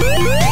Música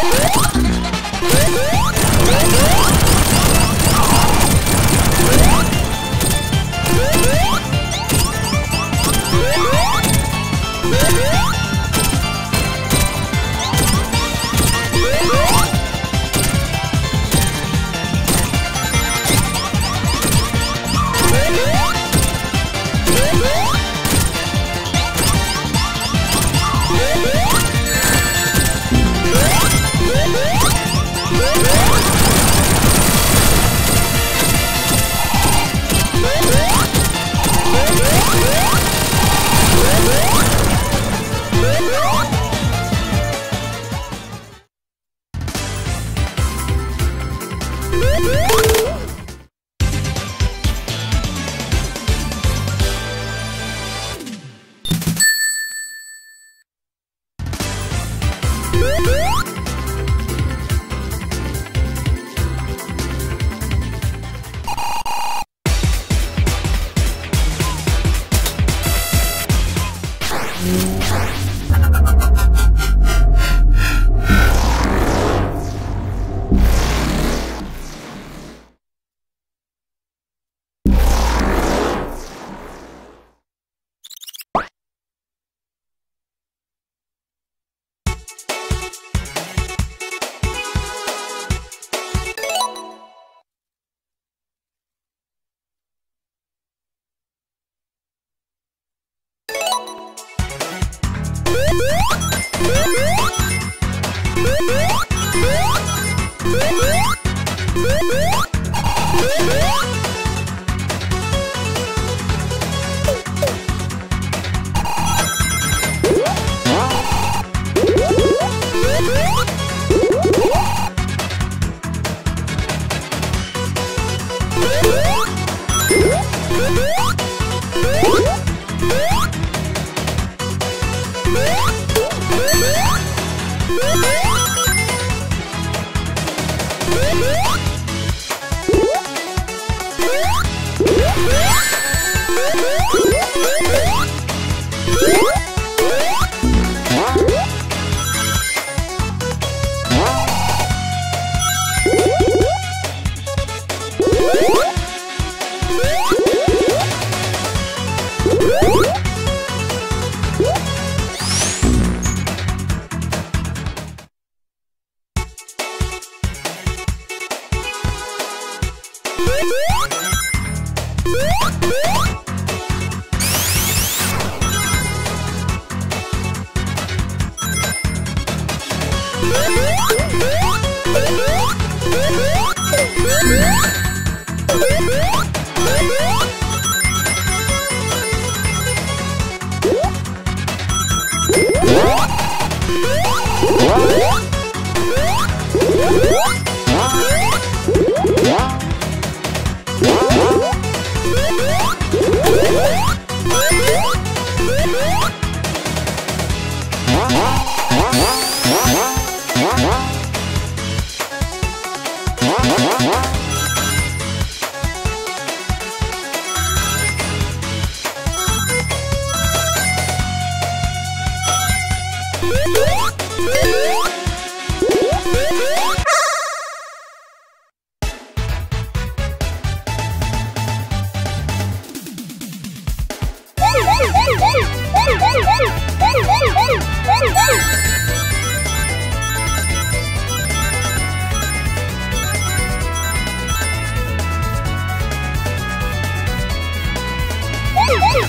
Let's go! Woo! Woo!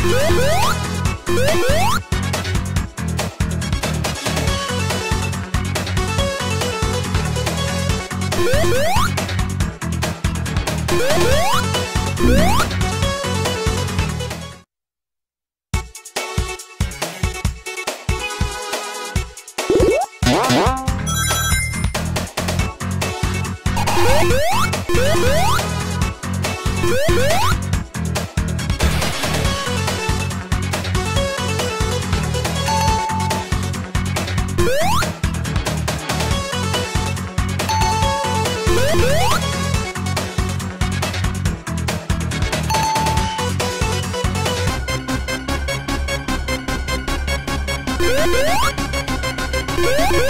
Woo! Woo!